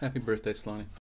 Happy birthday, Slani.